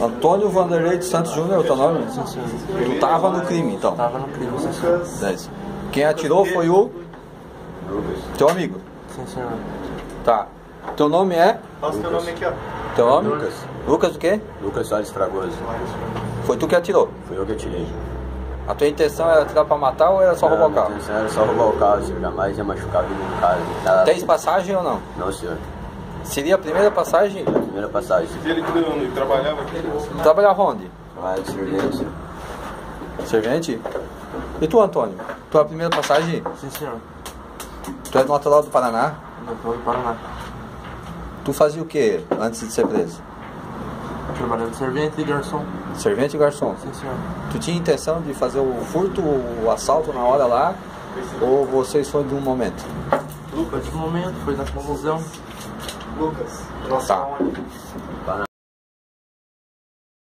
Antônio Vanderlei de Santos Júnior é o teu nome? Sim, senhor. Tu tava no crime, então. Tava no crime, sim, senhor. Quem atirou foi o teu amigo. Sim, senhor. Tá. Teu nome é? Passa teu nome aqui, ó. Teu nome? Lucas. Lucas o quê? Lucas Soares Fragoso. Foi tu que atirou. Fui eu que atirei. A tua intenção era atirar pra matar ou era só roubar o carro? Não, era só roubar o carro, senhor. Jamais ia machucar alguém no carro. Tá- Tens passagem ou não? Não, senhor. Seria a primeira passagem? Primeira passagem. Ele que ele trabalhava aqui. Trabalhava onde? Trabalho de servente. Servente? E tu, Antônio? Tua primeira passagem? Sim, senhor. Tu é do natural do Paraná? Doutor do Paraná. Tu fazia o que antes de ser preso? Trabalhando de servente e garçom. Servente e garçom? Sim, senhor. Tu tinha intenção de fazer o furto, o assalto na hora lá? Ou vocês foi de um momento? Foi de momento, foi na confusão. Lucas. Tá.